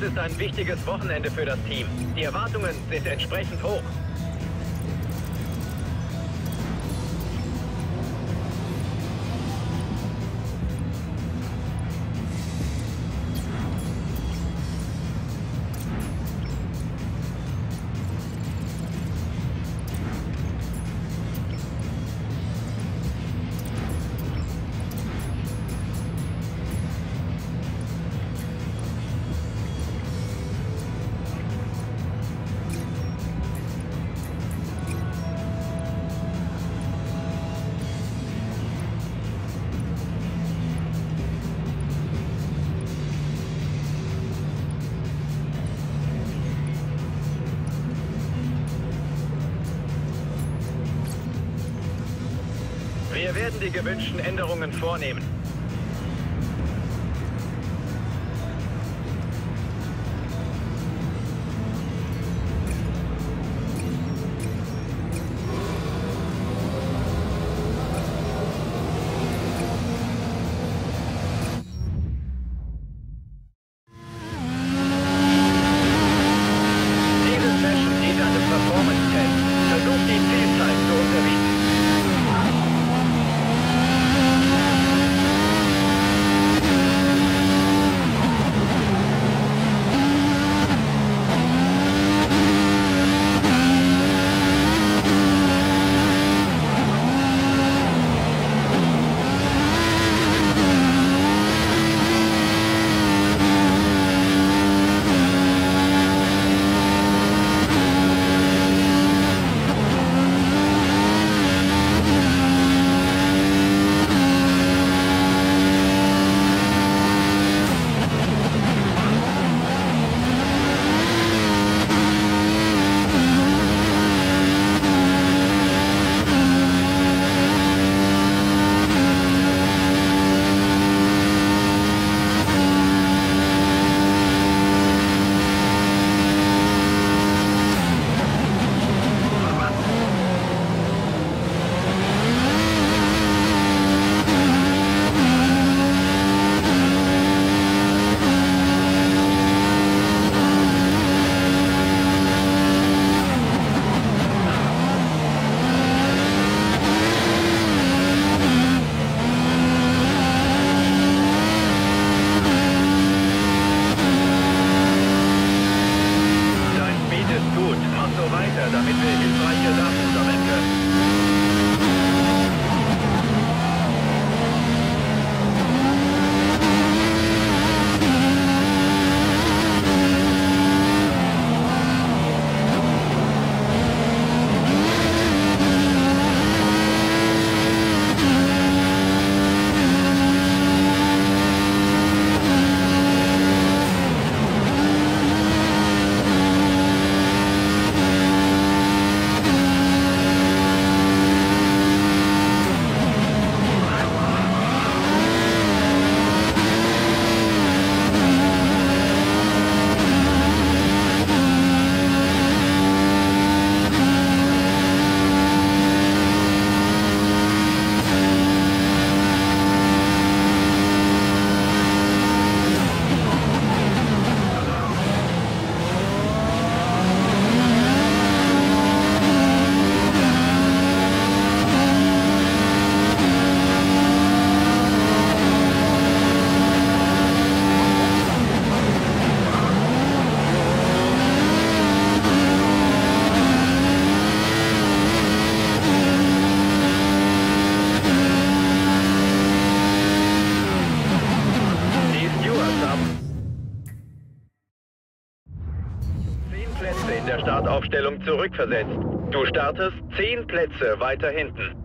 Das ist ein wichtiges Wochenende für das Team. Die Erwartungen sind entsprechend hoch. Die gewünschten Änderungen vornehmen. Zurückversetzt. Du startest zehn Plätze weiter hinten.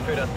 te?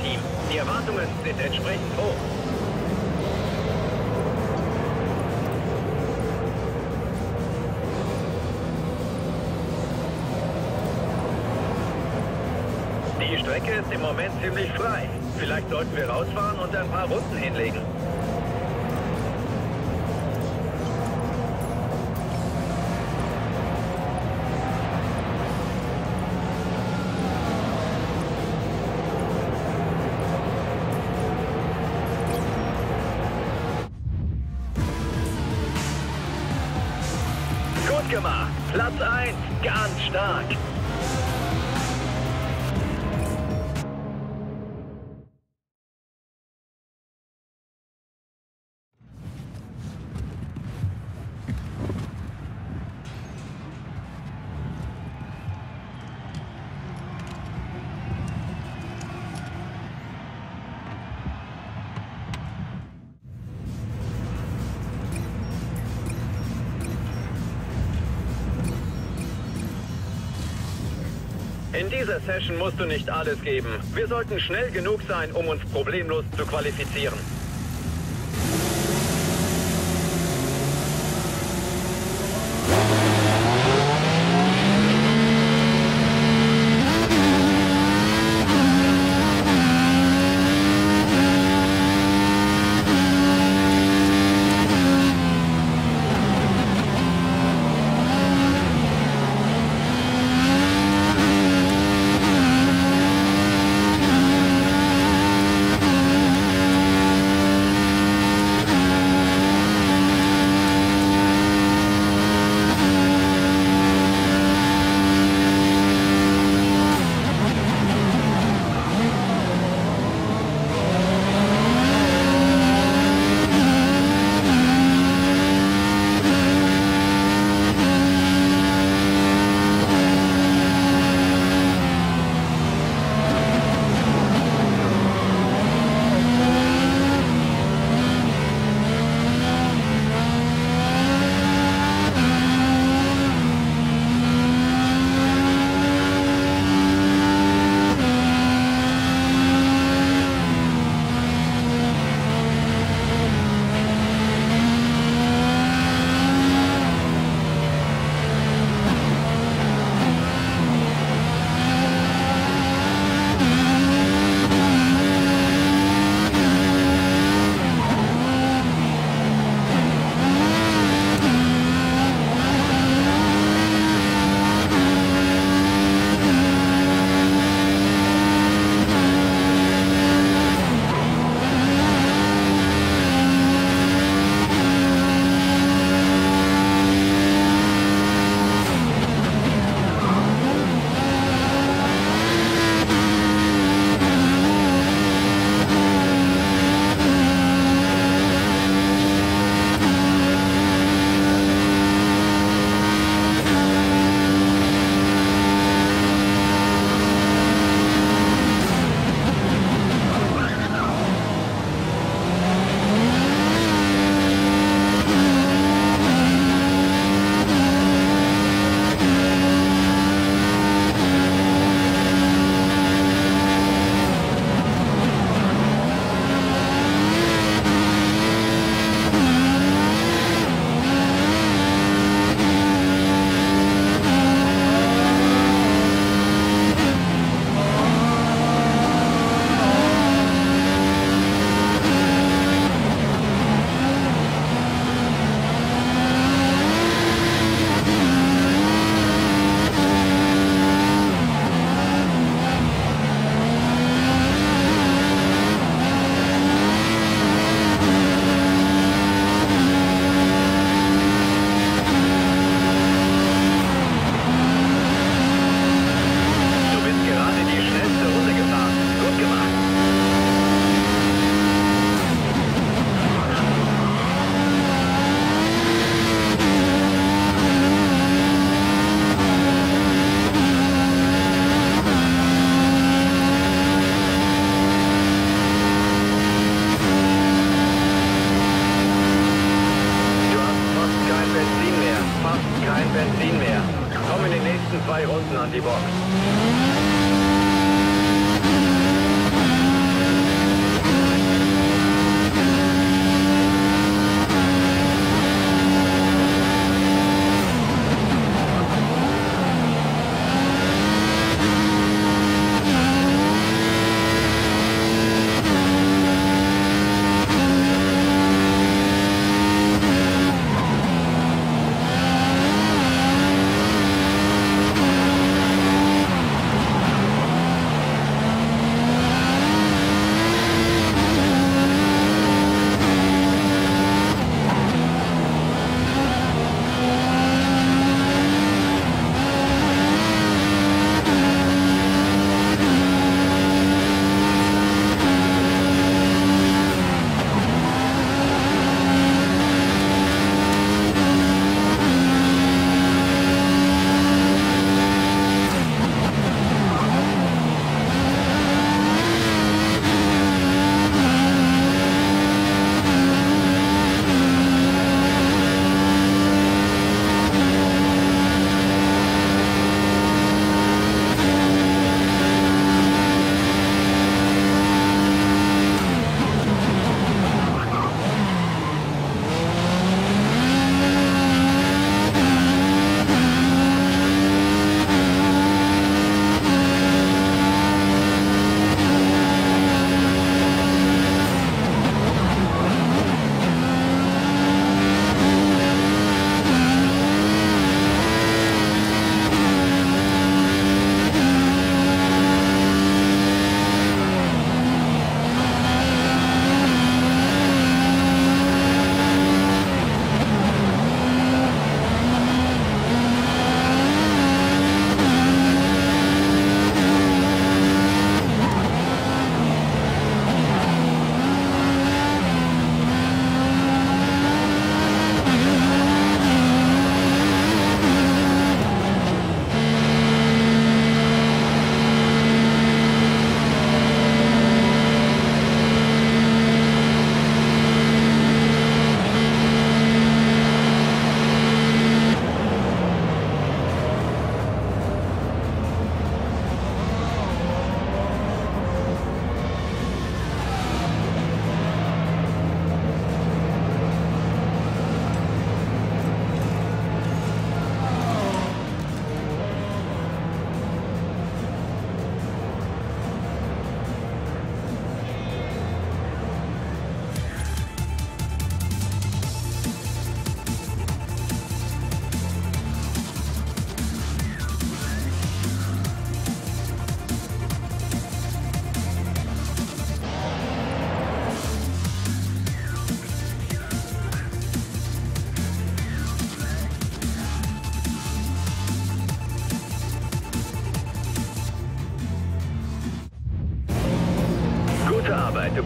In dieser Session musst du nicht alles geben. Wir sollten schnell genug sein, um uns problemlos zu qualifizieren.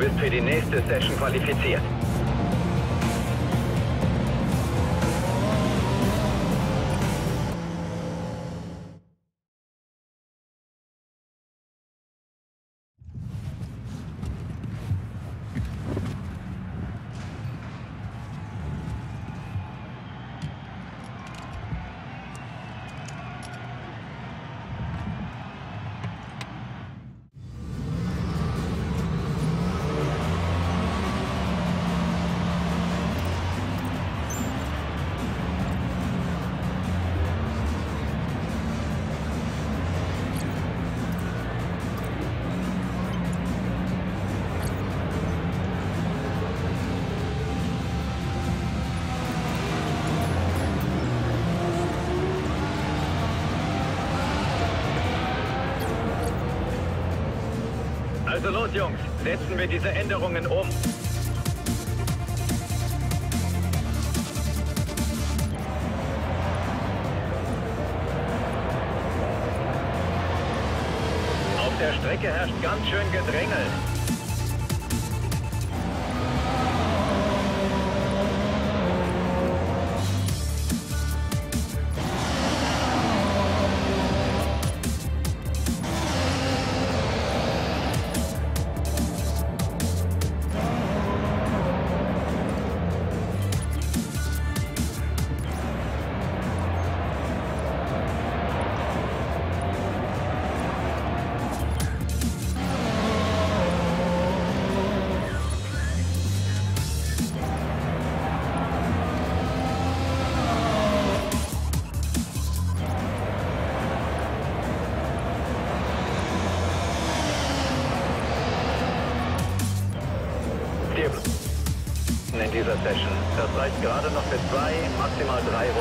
Bist für die nächste Session qualifiziert. Gerade noch für zwei, maximal drei Runden.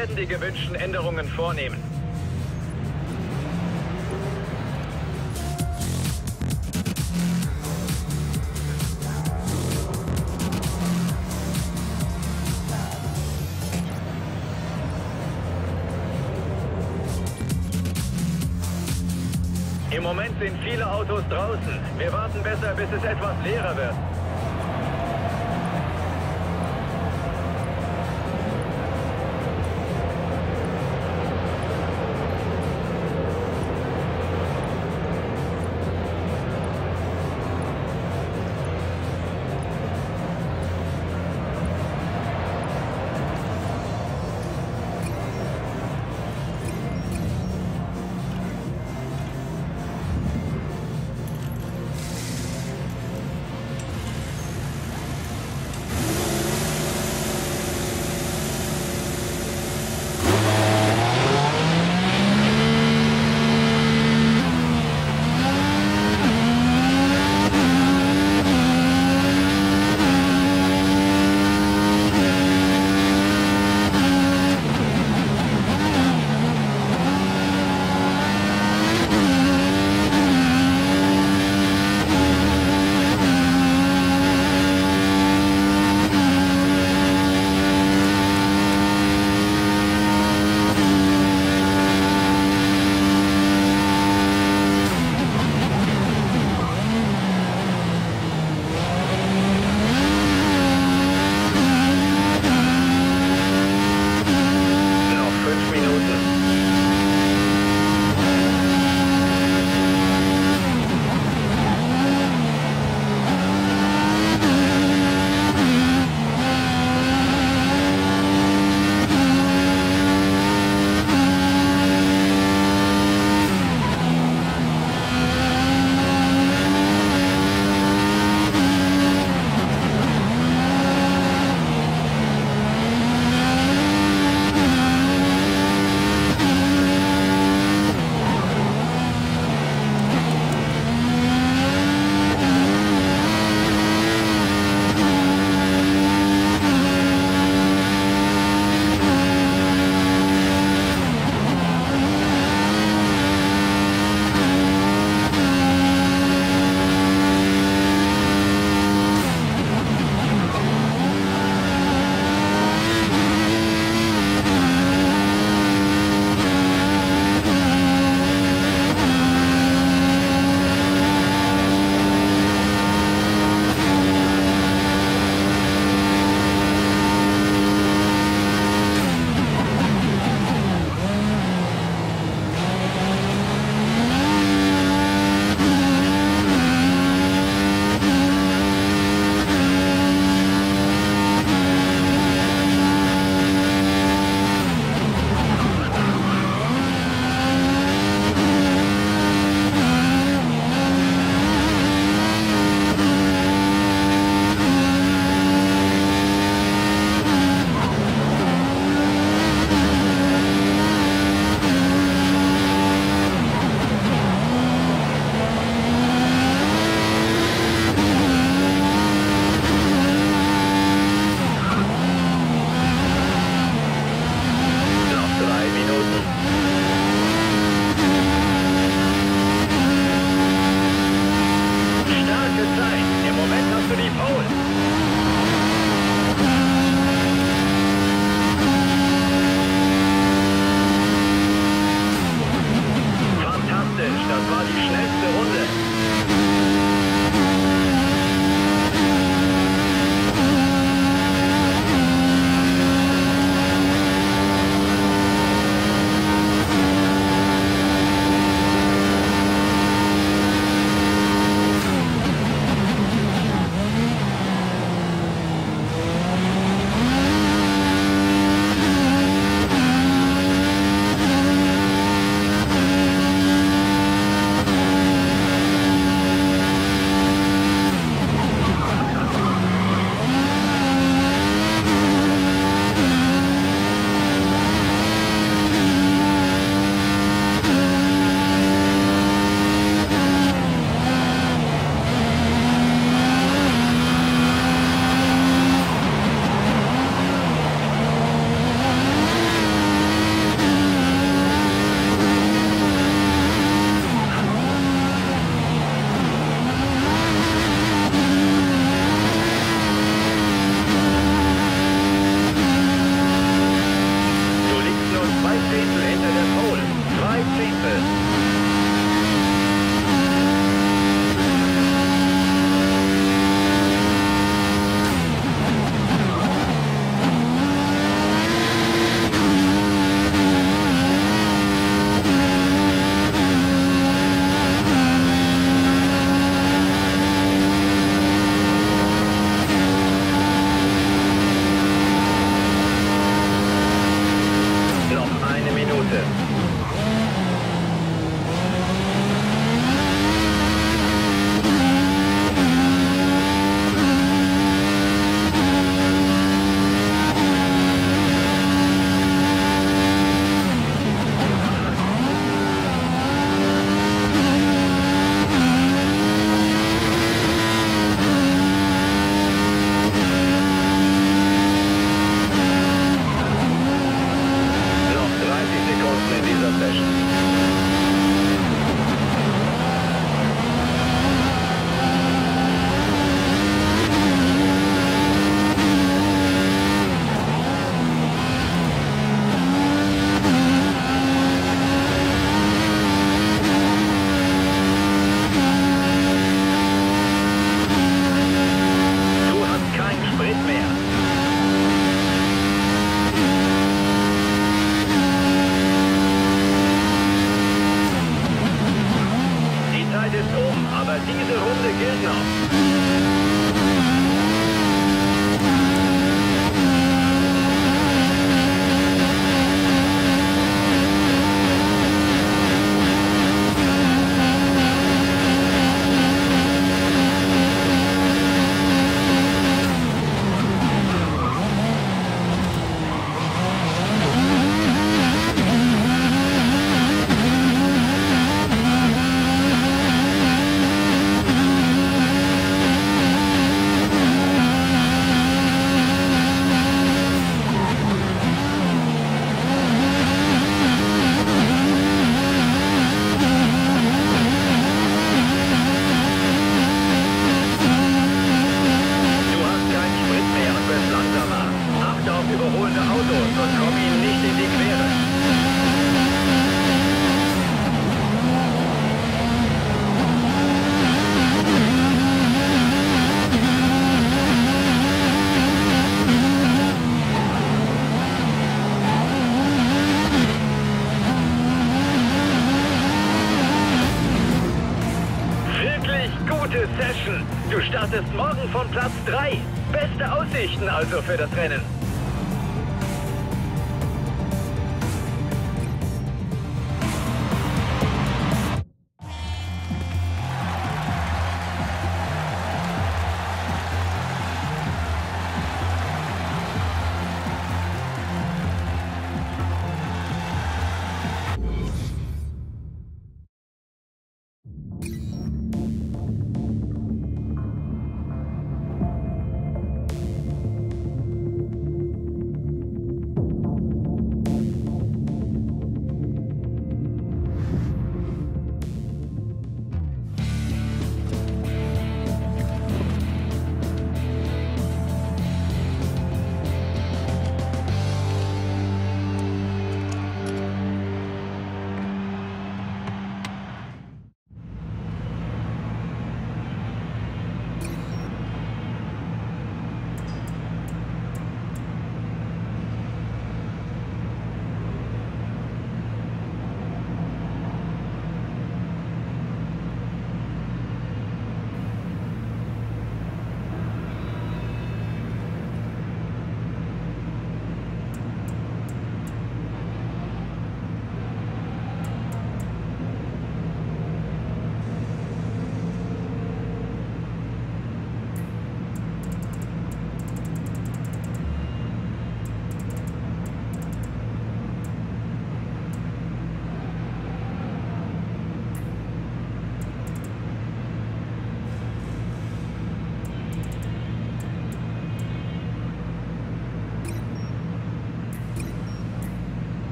Werden die gewünschten Änderungen vornehmen. Im Moment sind viele Autos draußen. Wir warten besser, bis es etwas leerer wird.